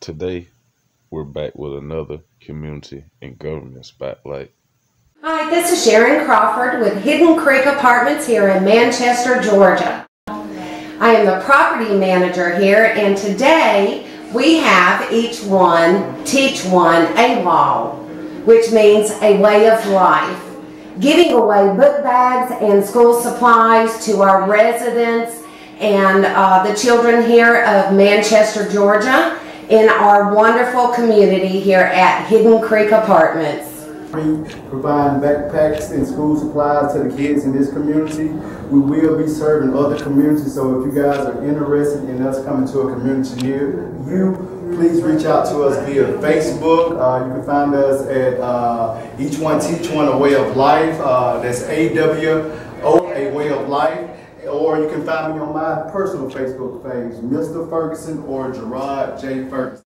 Today, we're back with another community and government spotlight. Hi, this is Sharon Crawford with Hidden Creek Apartments here in Manchester, Georgia. I am the property manager here, and today we have each one teach one Awol, which means a way of life. Giving away book bags and school supplies to our residents and uh, the children here of Manchester, Georgia in our wonderful community here at Hidden Creek Apartments. We provide backpacks and school supplies to the kids in this community. We will be serving other communities, so if you guys are interested in us coming to a community near you, please reach out to us via Facebook. Uh, you can find us at uh, Each One Teach One A Way of Life. Uh, that's A-W-O, A Way of Life. Or you can find me on my personal Facebook page, Mr. Ferguson or Jeraud J. Ferguson.